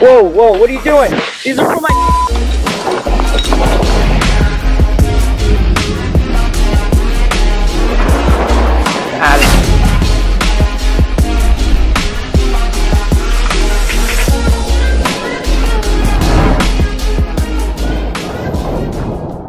Whoa, whoa, what are you doing? These are for my